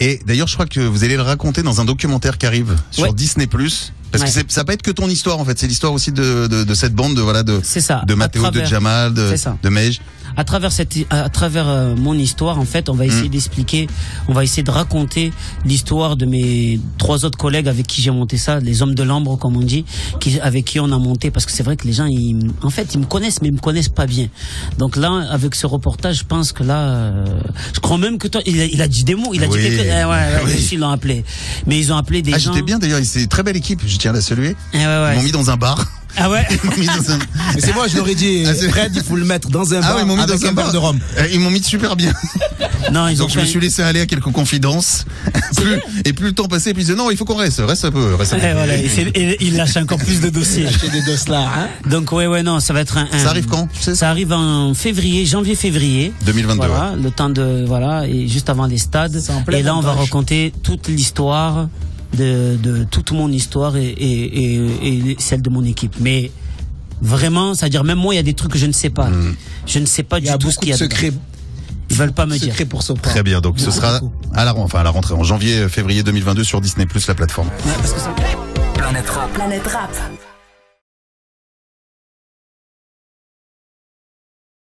Et d'ailleurs, je crois que vous allez le raconter dans un documentaire qui arrive sur Ouais. Disney+. Parce que Ouais. ça pas être que ton histoire en fait, c'est l'histoire aussi de, de, de cette bande de voilà de ça. de À Mathéo, de Jamal, de, de Mej. À travers cette à travers euh, mon histoire en fait on va essayer Mm. d'expliquer on va essayer de raconter l'histoire de mes trois autres collègues avec qui j'ai monté ça les hommes de l'ambre comme on dit qui avec qui on a monté parce que c'est vrai que les gens ils, en fait ils me connaissent mais ils me connaissent pas bien donc là avec ce reportage je pense que là euh, je crois même que toi il a, il a dit des mots il a Oui. dit quelque... eh ouais, ouais, Oui. aussi, ils l'ont appelé mais ils ont appelé des Ah, gens j'étais bien d'ailleurs, c'est une très belle équipe, je tiens à la saluer. Eh ouais, ouais. Ils m'ont mis dans un bar. Ah ouais Ils m'ont mis dans un- Mais c'est moi, je leur ai dit, Ah, c'est- Fred, il faut le mettre dans un Ah bar oui, ils m'ont mis avec dans un bar de rhum. Euh, Ils m'ont mis super bien. non ils ont Donc je me suis laissé aller à quelques confidences. Plus- et plus le temps passait, plus ils disaient non, il faut qu'on reste, reste un peu, reste un peu. Eh, voilà, et il lâche encore plus de dossiers Acheter des dos là, hein. Donc ouais ouais non ça va être un, un- Ça arrive quand tu sais ça arrive en février janvier février 2022. voilà le temps de voilà et juste avant les stades et là on va raconter toute l'histoire de, de toute mon histoire et, et, et, et celle de mon équipe. Mais vraiment c'est à dire même moi il y a des trucs que je ne sais pas. Je ne sais pas du tout ce qu'il y a secrets, ils veulent pas me dire. pour. Très bien, donc ce sera à la, enfin, à la rentrée en janvier, février 2022 sur Disney+, la plateforme. Ouais, parce que ça- Planète Rap.